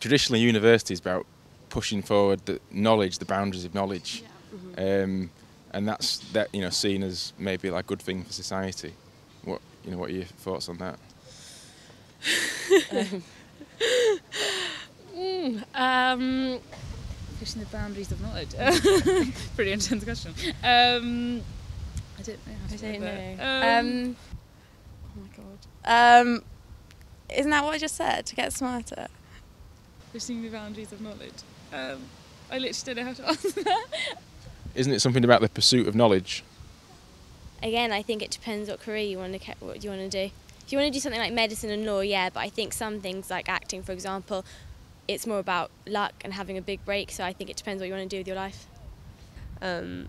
traditionally university is about pushing forward the knowledge, the boundaries of knowledge, um, and that's that you know seen as maybe like a good thing for society. What you know, what are your thoughts on that? Um, pushing the boundaries of knowledge. Pretty intense question. Um, I don't know. How to I don't know. that. Um, oh my god. um, isn't that what I just said? To get smarter. Pushing the boundaries of knowledge. Um, I literally don't know how to answer that. Isn't it something about the pursuit of knowledge? Again, I think it depends what career you want to ca- what you want to do. If you want to do something like medicine and law, yeah, but I think some things like acting, for example, it's more about luck and having a big break. So I think it depends what you want to do with your life. um,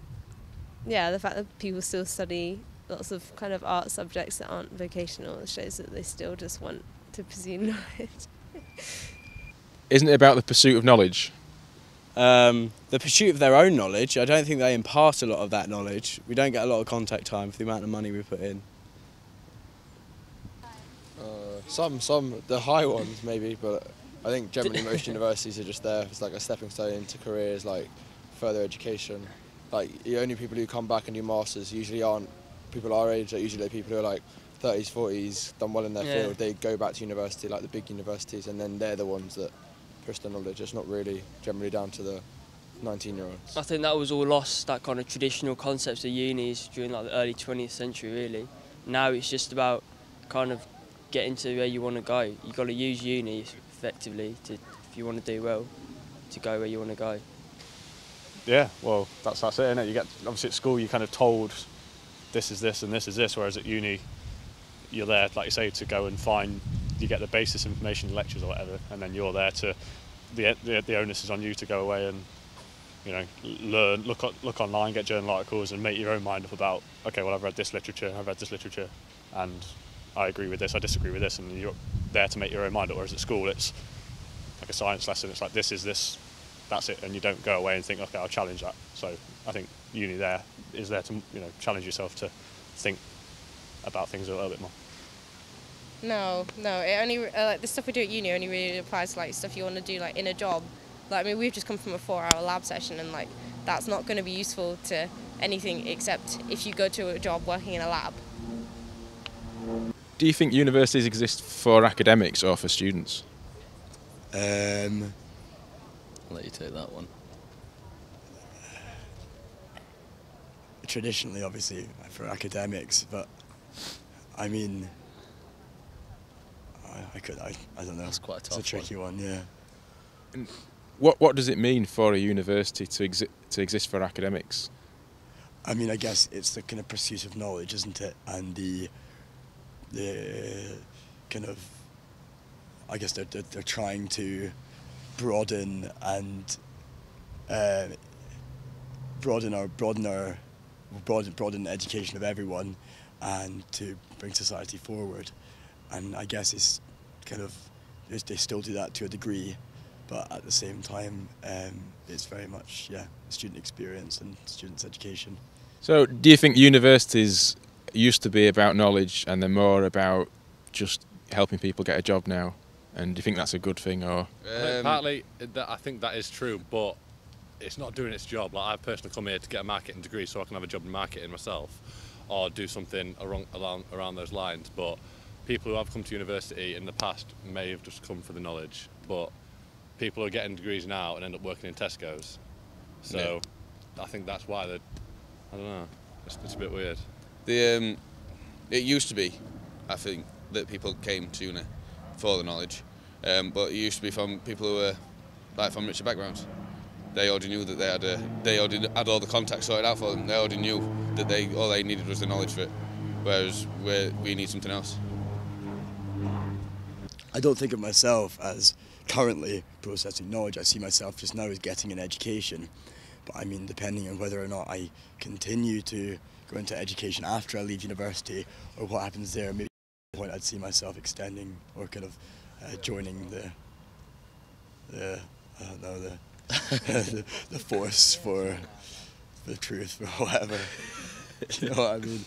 yeah, the fact that people still study lots of kind of art subjects that aren't vocational shows that they still just want to pursue knowledge. Isn't it about the pursuit of knowledge? Um, the pursuit of their own knowledge, I don't think they impart a lot of that knowledge. We don't get a lot of contact time for the amount of money we put in. Uh, some, some, the high ones maybe, but I think generally most universities are just there as like a stepping stone into careers like further education. Like the only people who come back and do masters usually aren't people our age. Like usually people who are like 30s, 40s, done well in their Yeah. field. They go back to university, like the big universities, and then they're the ones that push the knowledge. It's not really generally down to the 19 year olds. I think that was all lost, that kind of traditional concepts of unis during like the early 20th century really. Now it's just about kind of getting to where you want to go. You've got to use uni effectively to, if you want to do well, to go where you want to go. Yeah, well, that's that's it, innit? You get obviously at school you're kind of told this is this and this is this, whereas at uni you're there, like you say, to go and find you get the basis information, lectures or whatever, and then you're there to the the, the onus is on you to go away and you know learn, look look online, get journal articles, and make your own mind up about okay, well I've read this literature, I've read this literature, and I agree with this, I disagree with this, and you're there to make your own mind up. Whereas at school it's like a science lesson, it's like this is this that's it, and you don't go away and think, okay, I'll challenge that. So I think uni there is there to you know challenge yourself to think about things a little bit more. No, no. It only uh, like the stuff we do at uni only really applies to like stuff you want to do like in a job. Like I mean, we've just come from a four-hour lab session, and like that's not going to be useful to anything except if you go to a job working in a lab. Do you think universities exist for academics or for students? Um, I'll let you take that one. traditionally, obviously, for academics, but I mean, I, I could, I, I don't know. That's quite a It's a tricky one, yeah. What what does it mean for a university to exi- to exist for academics? I mean, I guess it's the kind of pursuit of knowledge, isn't it? And the the kind of, I guess they're they're, they're trying to broaden and uh, broaden our broaden our broaden broaden the education of everyone, and to bring society forward. And I guess it's kind of they they still do that to a degree, but at the same time, um, it's very much yeah student experience and students' education. So, do you think universities used to be about knowledge and they're more about just helping people get a job now? And do you think that's a good thing or? I think partly, that, I think that is true, but it's not doing its job. Like I've personally come here to get a marketing degree so I can have a job in marketing myself, or do something around around, around those lines. But people who have come to university in the past may have just come for the knowledge, but people are getting degrees now and end up working in Tesco's. So I think that's why they. I don't know. It's, it's a bit weird. The um, it used to be, I think, that people came to uni for the knowledge, um, but it used to be from people who were like from richer backgrounds. They already knew that they had a, they already had all the contacts sorted out for them. They already knew that they all they needed was the knowledge for it, whereas we we need something else. I don't think of myself as currently processing knowledge. I see myself just now as getting an education. But I mean, depending on whether or not I continue to go into education after I leave university or what happens there, maybe at one point I'd see myself extending or kind of uh, joining the, the, I don't know, the, the, the force for the truth or whatever. you know what I mean?